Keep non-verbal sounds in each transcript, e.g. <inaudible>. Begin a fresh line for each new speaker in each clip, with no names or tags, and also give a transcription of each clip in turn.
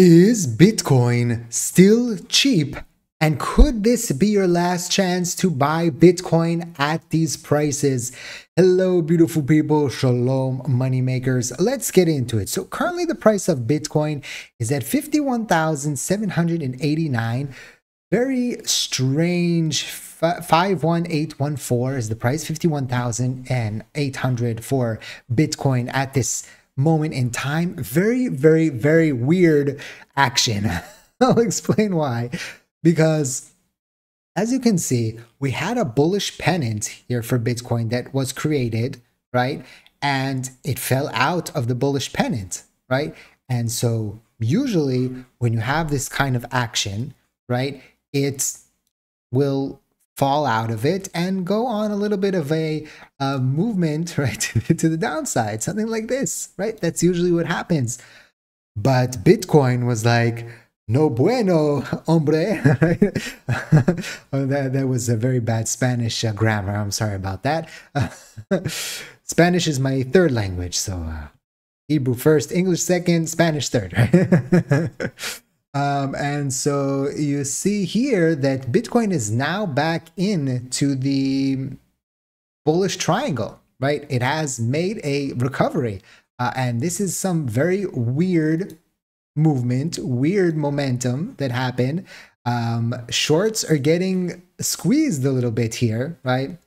Is Bitcoin still cheap? And could this be your last chance to buy Bitcoin at these prices? Hello, beautiful people. Shalom, moneymakers. Let's get into it. So, currently, the price of Bitcoin is at 51,789. Very strange. 51814 is the price, 51,800 for Bitcoin at this moment in time. Very, very, very weird action. <laughs> I'll explain why. Because as you can see, we had a bullish pennant here for Bitcoin that was created, right? And it fell out of the bullish pennant, right? And so usually when you have this kind of action, right, it will fall out of it and go on a little bit of a movement <laughs> right to the downside something like this right? That's usually what happens. But bitcoin was like no bueno <laughs> hombre. <laughs> Oh, that, that was a very bad spanish uh, grammar. I'm sorry about that. Spanish is my third language so uh, hebrew first english second spanish third right um, and so you see here that Bitcoin is now back in to the bullish triangle, right? It has made a recovery. Uh, and this is some very weird movement, weird momentum that happened. Um, shorts are getting squeezed a little bit here, right?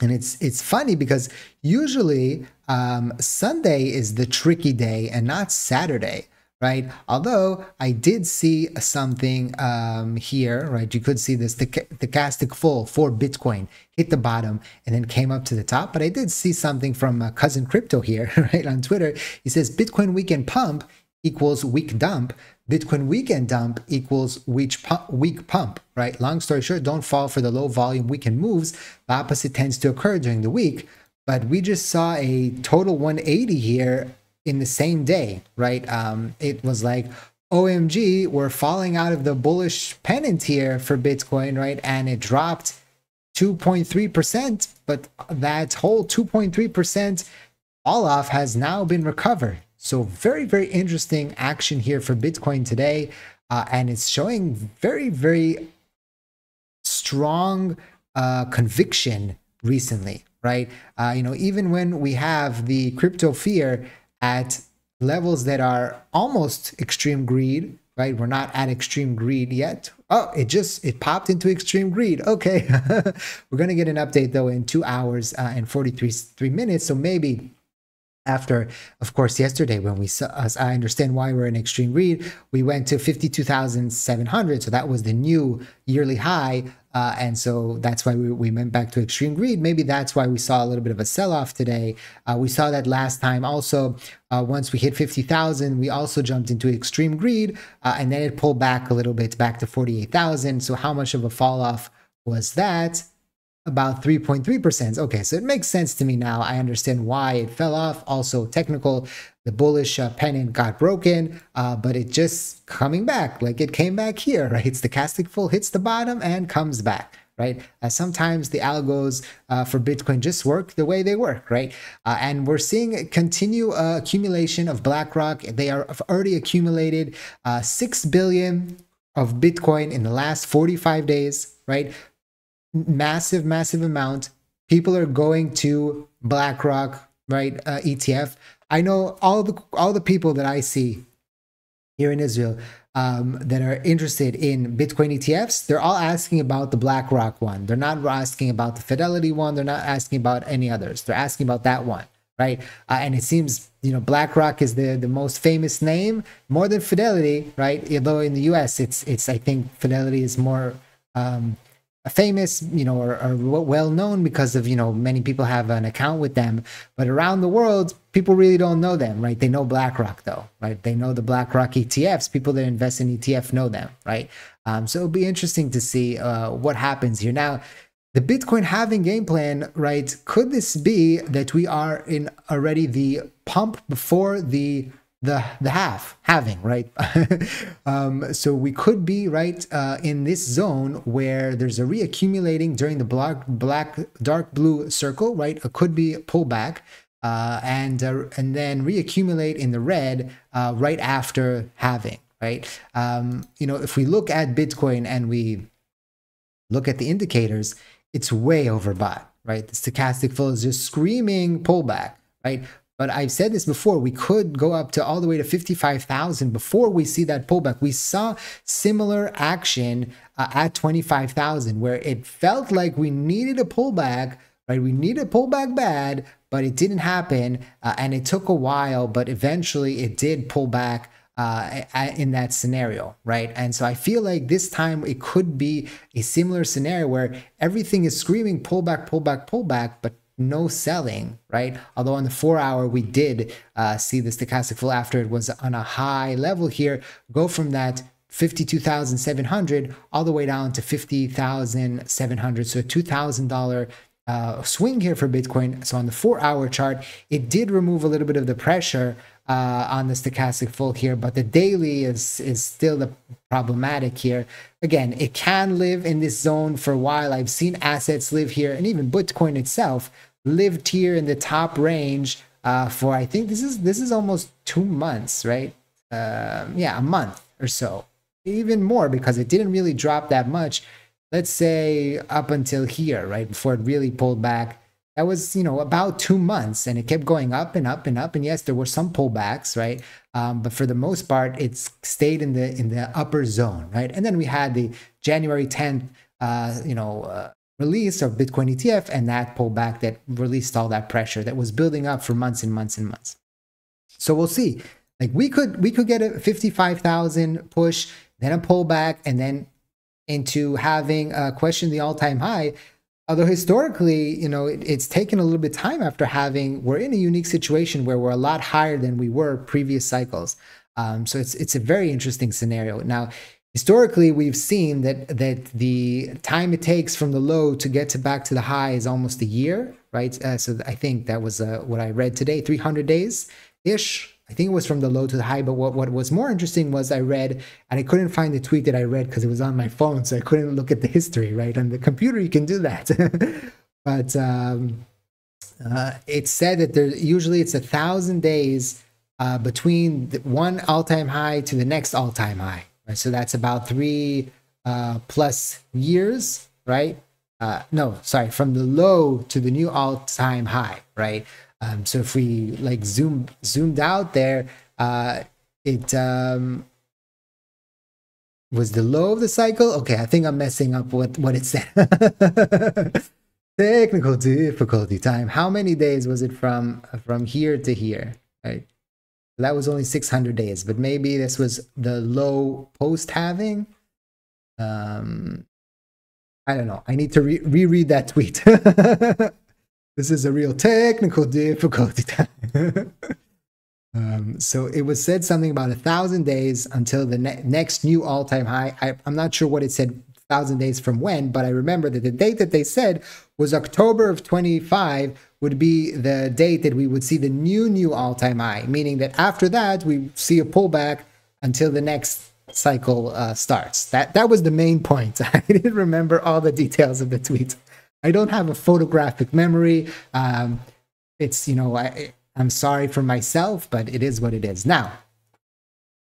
And it's it's funny because usually um, Sunday is the tricky day and not Saturday right? Although I did see something um, here, right? You could see this, the stochastic fall for Bitcoin hit the bottom and then came up to the top. But I did see something from uh, Cousin Crypto here, <laughs> right, on Twitter. He says Bitcoin weekend pump equals weak dump. Bitcoin weekend dump equals weak pump, weak pump, right? Long story short, don't fall for the low volume weekend moves. The opposite tends to occur during the week. But we just saw a total 180 here in the same day, right? Um, it was like, OMG, we're falling out of the bullish pennant here for Bitcoin, right? And it dropped 2.3%, but that whole 2.3% all off has now been recovered. So, very, very interesting action here for Bitcoin today. Uh, and it's showing very, very strong uh, conviction recently, right? Uh, you know, even when we have the crypto fear, at levels that are almost extreme greed, right? We're not at extreme greed yet. Oh, it just it popped into extreme greed. Okay, <laughs> we're gonna get an update though in two hours uh, and 43 three minutes. So maybe after, of course, yesterday when we saw, as I understand why we're in extreme greed, we went to 52,700. So that was the new yearly high. Uh, and so that's why we, we went back to extreme greed. Maybe that's why we saw a little bit of a sell off today. Uh, we saw that last time also. Uh, once we hit 50,000, we also jumped into extreme greed uh, and then it pulled back a little bit back to 48,000. So, how much of a fall off was that? About 3.3%. Okay, so it makes sense to me now. I understand why it fell off. Also, technical, the bullish uh, pennant got broken, uh, but it just coming back like it came back here, <laughs> right? Stochastic full hits the bottom and comes back. Right, uh, sometimes the algos uh, for Bitcoin just work the way they work, right? Uh, and we're seeing continue uh, accumulation of BlackRock. They are already accumulated six billion of Bitcoin in the last 45 days, right? Massive, massive amount. People are going to BlackRock, right? Uh, ETF. I know all the all the people that I see here in Israel um, that are interested in Bitcoin ETFs, they're all asking about the BlackRock one. They're not asking about the Fidelity one. They're not asking about any others. They're asking about that one, right? Uh, and it seems you know BlackRock is the the most famous name, more than Fidelity, right? Although in the U.S. it's it's I think Fidelity is more um, famous, you know, or, or, well known because of, you know, many people have an account with them. But around the world, people really don't know them, right? They know BlackRock though, right? They know the BlackRock ETFs. People that invest in ETF know them, right? Um, so it'll be interesting to see uh, what happens here. Now, the Bitcoin halving game plan, right? Could this be that we are in already the pump before the the the half halving right <laughs> um, so we could be right uh, in this zone where there's a reaccumulating during the black black dark blue circle right it could be pullback uh, and uh, and then reaccumulate in the red uh, right after halving right? Um, you know, if we look at Bitcoin and we look at the indicators, it's way overbought, right? The stochastic flow is just screaming pullback, right? But I've said this before, we could go up to all the way to 55,000 before we see that pullback. We saw similar action uh, at 25,000 where it felt like we needed a pullback, right? We needed a pullback bad, but it didn't happen. Uh, and it took a while, but eventually it did pull back uh, in that scenario, right? And so I feel like this time it could be a similar scenario where everything is screaming pullback, pullback, pull back, pull back, but no selling, right? Although on the four hour, we did uh, see the stochastic flow after it was on a high level here, go from that 52,700 all the way down to 50,700. So a $2,000 uh, swing here for Bitcoin. So on the four hour chart, it did remove a little bit of the pressure uh, on the stochastic flow here, but the daily is is still the problematic here. Again, it can live in this zone for a while. I've seen assets live here, and even Bitcoin itself lived here in the top range uh, for I think this is this is almost two months, right? Uh, yeah, a month or so, even more because it didn't really drop that much. Let's say up until here, right before it really pulled back. That was, you know, about two months, and it kept going up and up and up. And yes, there were some pullbacks, right? Um, but for the most part, it's stayed in the in the upper zone, right? And then we had the January 10th, uh, you know, uh, release of Bitcoin ETF and that pullback that released all that pressure that was building up for months and months and months. So we'll see. Like we could we could get a 55,000 push, then a pullback, and then into halving a question the all-time high. Although historically, you know, it, it's taken a little bit time after halving we're in a unique situation where we're a lot higher than we were previous cycles. Um, so it's it's a very interesting scenario. Now, historically we've seen that that the time it takes from the low to get to back to the high is almost a year right? Uh, so i think that was uh, what i read today 300 days ish. I think it was from the low to the high but what, what was more interesting was i read and i couldn't find the tweet that i read because it was on my phone so i couldn't look at the history right? On the computer you can do that. <laughs> But um, uh, it said that there usually it's a thousand days uh, between one all-time high to the next all-time high right? So that's about three uh, plus years, right? Uh, no, sorry, from the low to the new all-time high, right? Um, so if we like zoom zoomed out there, uh, it um, was the low of the cycle. Okay, I think I'm messing up what what it said. <laughs> Technical difficulty time. How many days was it from from here to here? Right that was only 600 days, but maybe this was the low post halving. Um, I don't know. I need to re- reread that tweet. <laughs> this is a real technical difficulty <laughs> um, so it was said something about a thousand days until the ne- next new all-time high. I, I'm not sure what it said thousand days from when, but I remember that the date that they said was October of 25 would be the date that we would see the new new all-time high, meaning that after that we see a pullback until the next cycle uh, starts. That that was the main point. <laughs> I didn't remember all the details of the tweet. I don't have a photographic memory. Um, it's you know I, I'm sorry for myself, but it is what it is. Now,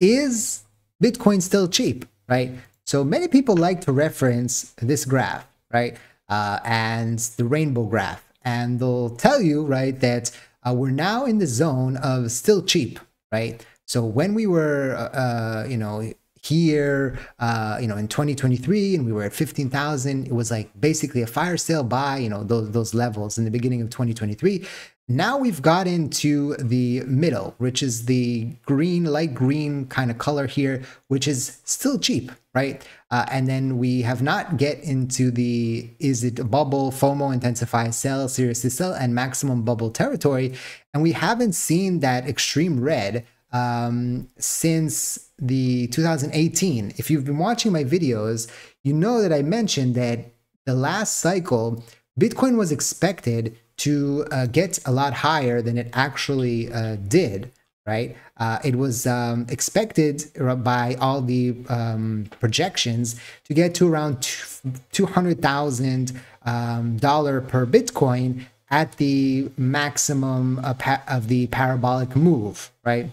is Bitcoin still cheap? Right. So many people like to reference this graph, right? Uh, and the rainbow graph. And they'll tell you, right, that uh, we're now in the zone of still cheap, right? So when we were, uh, uh you know, here, uh, you know, in 2023, and we were at 15,000, it was like basically a fire sale buy, you know, those, those levels in the beginning of 2023. Now we've got into the middle, which is the green, light green kind of color here, which is still cheap, right? Uh, and then we have not get into the is it bubble, FOMO, intensify, sell, seriously sell, and maximum bubble territory. And we haven't seen that extreme red um, since the 2018. If you've been watching my videos, you know that I mentioned that the last cycle, Bitcoin was expected to uh, get a lot higher than it actually uh, did, right? Uh, it was um, expected by all the um, projections to get to around $200,000 um, per Bitcoin at the maximum of the parabolic move, right?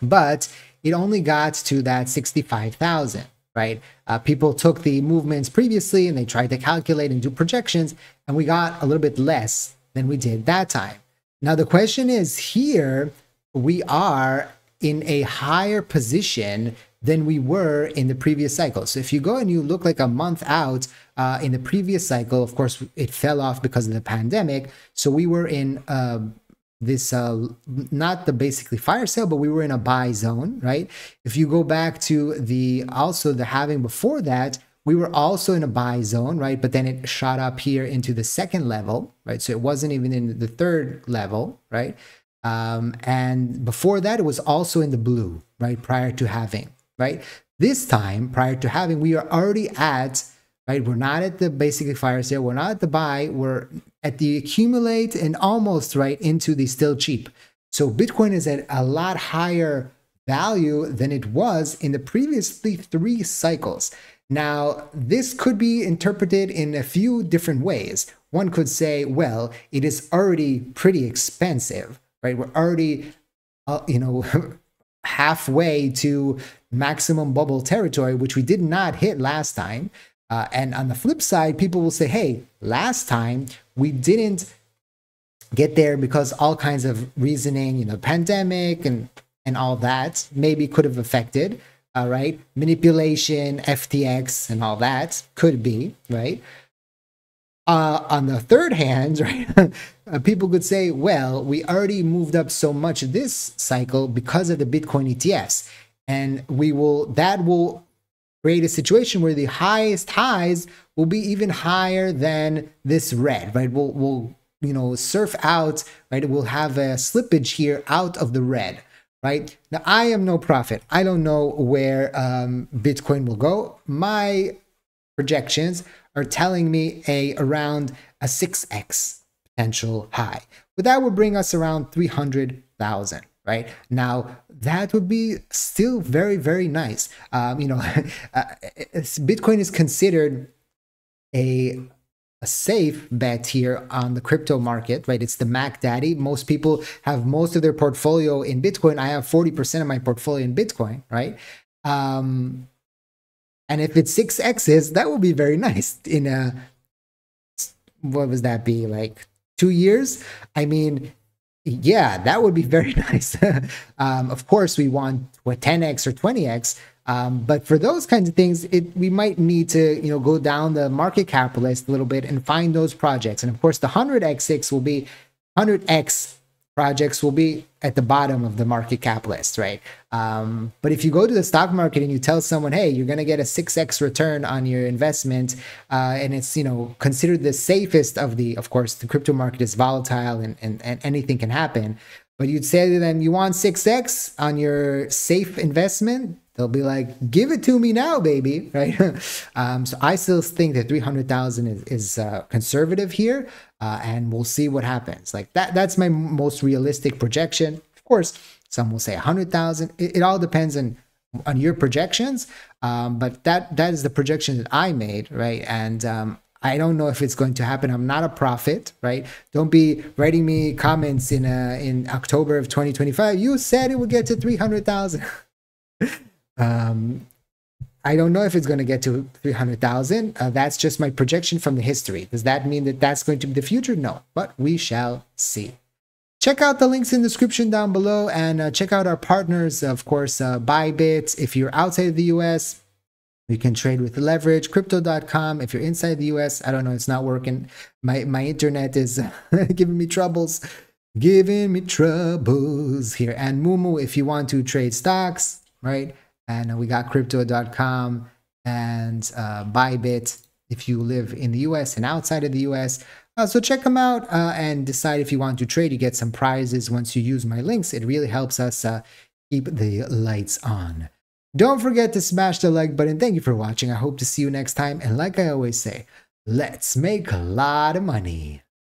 But it only got to that 65,000, right? Uh, people took the movements previously and they tried to calculate and do projections, and we got a little bit less than we did that time. Now, the question is here, we are in a higher position than we were in the previous cycle. So if you go and you look like a month out uh, in the previous cycle, of course, it fell off because of the pandemic. So we were in uh, this, uh, not the basically fire sale, but we were in a buy zone, right? If you go back to the also the halving before that, we were also in a buy zone, right? But then it shot up here into the second level, right? So it wasn't even in the third level, right? Um, and before that, it was also in the blue, right? Prior to halving, right? This time, prior to halving, we are already at, right? We're not at the basically fire sale. We're not at the buy. We're at the accumulate and almost right into the still cheap. So Bitcoin is at a lot higher value than it was in the previously three cycles. Now, this could be interpreted in a few different ways. One could say, well, it is already pretty expensive, right? We're already, uh, you know, <laughs> halfway to maximum bubble territory, which we did not hit last time. Uh, and on the flip side, people will say, hey, last time we didn't get there because all kinds of reasoning, you know, pandemic and, and all that maybe could have affected, all right? Manipulation, FTX, and all that could be, right? Uh, on the third hand, <laughs> right, uh, people could say, well, we already moved up so much this cycle because of the Bitcoin ETFs. And we will, that will create a situation where the highest highs will be even higher than this red, right? We'll, we'll, you know, surf out, right? We'll have a slippage here out of the red, right? Now, I am no prophet. I don't know where um, Bitcoin will go. My projections are telling me a around a 6x potential high. But that would bring us around 300,000, right? Now, that would be still very, very nice. Um, you know, <laughs> uh, Bitcoin is considered a a safe bet here on the crypto market, right? It's the Mac Daddy. Most people have most of their portfolio in Bitcoin. I have 40% of my portfolio in Bitcoin, right? Um, and if it's six X's, that would be very <laughs> nice in a, what would that be like two years? I mean, yeah, that would be <laughs> very nice. um, of course, we want what 10x or 20x, um, but for those kinds of things, it, we might need to you know go down the market cap list a little bit and find those projects. And of course, the 100x6 will be 100x projects will be at the bottom of the market cap list, right? Um, but if you go to the stock market and you tell someone, hey, you're going to get a 6x return on your investment, uh, and it's, you know, considered the safest of the, of course, the crypto market is volatile and, and, and anything can happen. But you'd say to them, you want 6x on your safe investment? They'll be like, give it to me now, baby, <laughs> right? um, so I still think that 300,000 is, is uh, conservative here, uh, and we'll see what happens. Like that, that's my most realistic projection. Of course, some will say 100,000. It, it all depends on on your projections, um, but that that is the projection that I made, right? And um, I don't know if it's going to happen. I'm not a prophet, right? Don't be writing me comments in uh, in October of 2025. You said it would get to 300,000. <laughs> Um, I don't know if it's going to get to 300,000. Uh, that's just my projection from the history. Does that mean that that's going to be the future? No, but we shall see. Check out the links in the description down below and uh, check out our partners, of course, uh, Bybit. If you're outside of the US, you can trade with leverage, crypto.com. If you're inside the US, I don't know, it's not working. My, my internet is <laughs> giving me troubles, giving me troubles here. And Moomoo, if you want to trade stocks, right? And we got crypto.com and uh, Bybit if you live in the US and outside of the US. Uh, so check them out uh, and decide if you want to trade. You get some prizes once you use my links. It really helps us uh, keep the lights on. Don't forget to smash the like button. Thank you for watching. I hope to see you next time. And like I always say, let's make a lot of money.